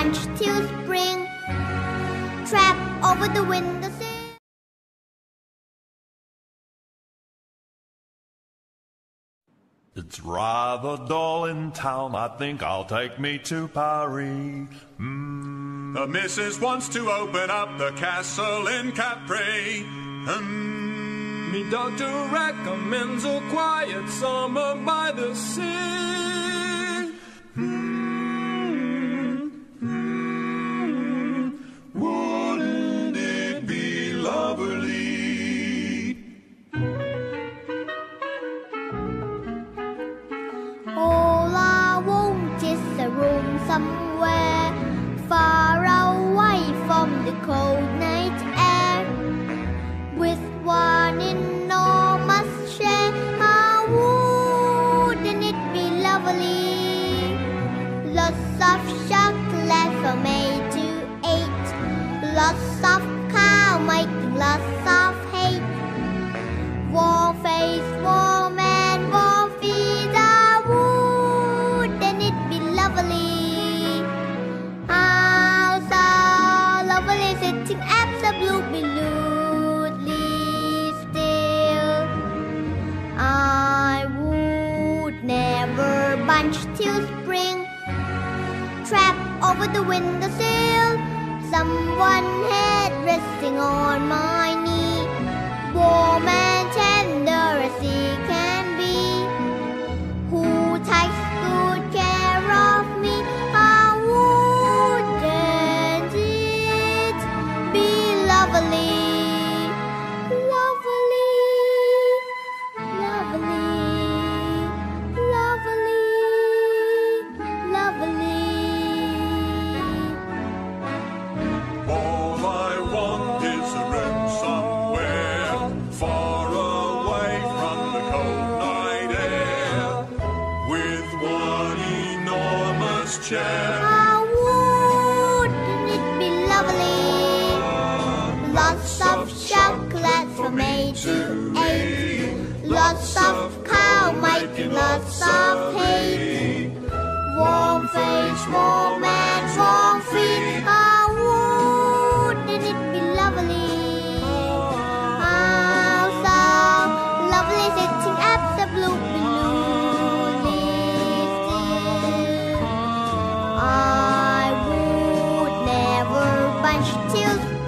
bunch till spring. Trap over the windowsill. It's rather dull in town. I think I'll take me to Paris. Mm. The missus wants to open up the castle in Capri. Mm. Me doctor recommends a quiet summer by the sea. Mm. Somewhere far away from the cold night never till spring. Trap over the windowsill. Someone head resting on my knee. One enormous chair. How wouldn't it be lovely? Lots of chocolate from A to eight. Lots of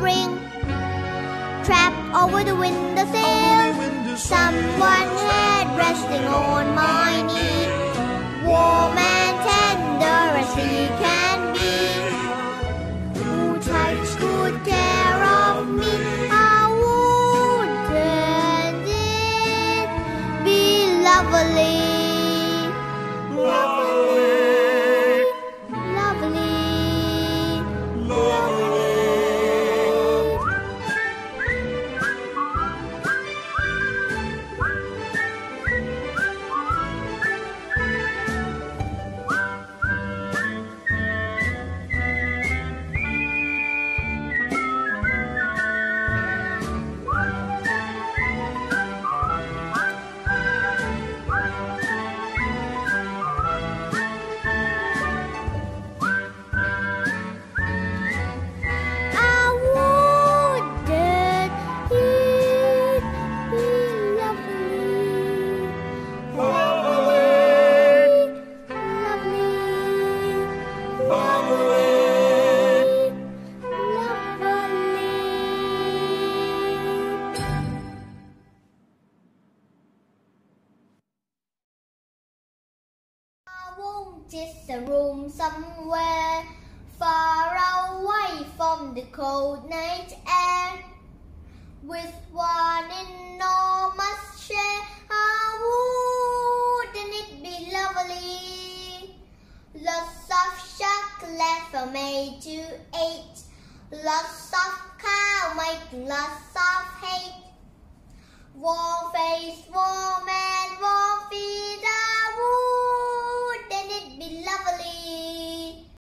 spring. Trap over the windowsill. Someone head resting on my knee. Just a room somewhere far away from the cold night air. With one enormous chair, how wouldn't it be lovely? Lots of chocolate from A to eight. Lots of cow making lots of hate. Warm face, warm